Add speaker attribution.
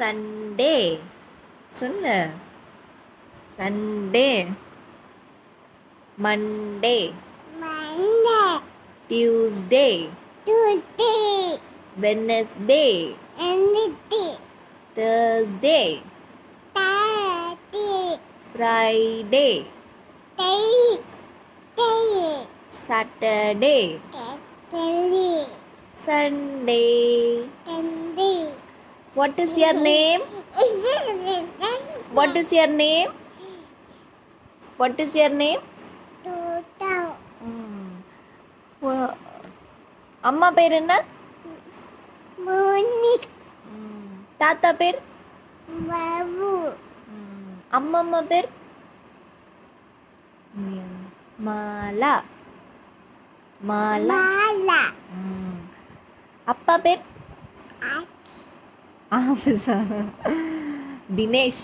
Speaker 1: Sunday சொல்லு Sunday Monday
Speaker 2: Monday
Speaker 1: Tuesday
Speaker 2: Tuesday
Speaker 1: Wednesday
Speaker 2: Wednesday
Speaker 1: Thursday
Speaker 2: Thursday
Speaker 1: Friday
Speaker 2: Friday
Speaker 1: Saturday
Speaker 2: Saturday
Speaker 1: Sunday
Speaker 2: Sunday
Speaker 1: what is your name what is your name what is your name அம்மா பேர் என்ன?
Speaker 2: Moni,
Speaker 1: தாத்தா பேர்?
Speaker 2: Babu,
Speaker 1: அம்மம்மா பேர்? மாலா. மாலா. ம். அப்பா பேர்? ఆఫీసా దినేష్